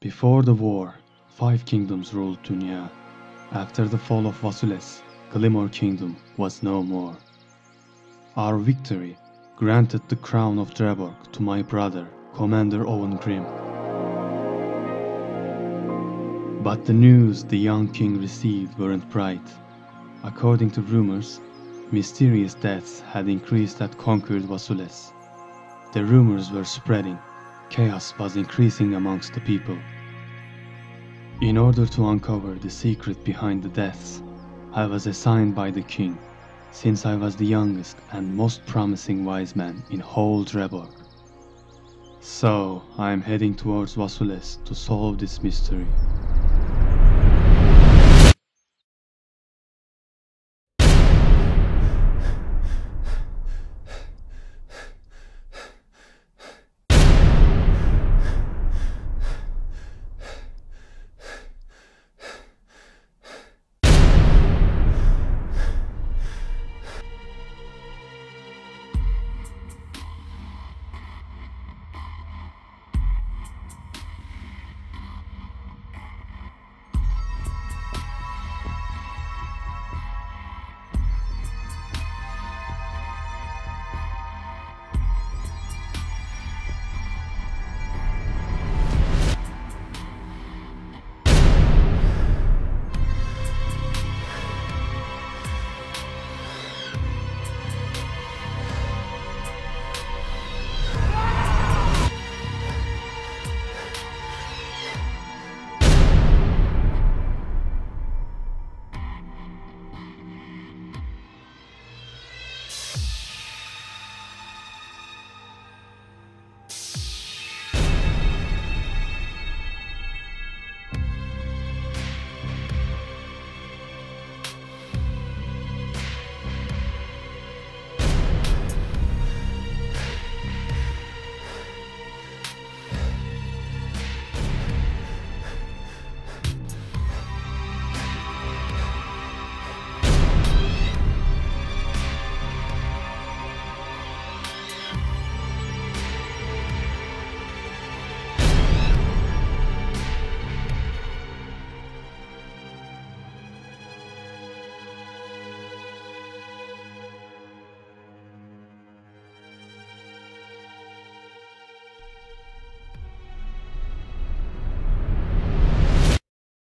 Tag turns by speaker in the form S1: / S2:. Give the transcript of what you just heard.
S1: Before the war, five kingdoms ruled Dunya. After the fall of Wasules, Glimmer Kingdom was no more. Our victory granted the crown of Draborg to my brother, Commander Owen Grim. But the news the young king received weren't bright. According to rumors, mysterious deaths had increased at conquered Wasules. The rumors were spreading, chaos was increasing amongst the people. In order to uncover the secret behind the deaths, I was assigned by the king, since I was the youngest and most promising wise man in whole Draborg. So I am heading towards Wasules to solve this mystery.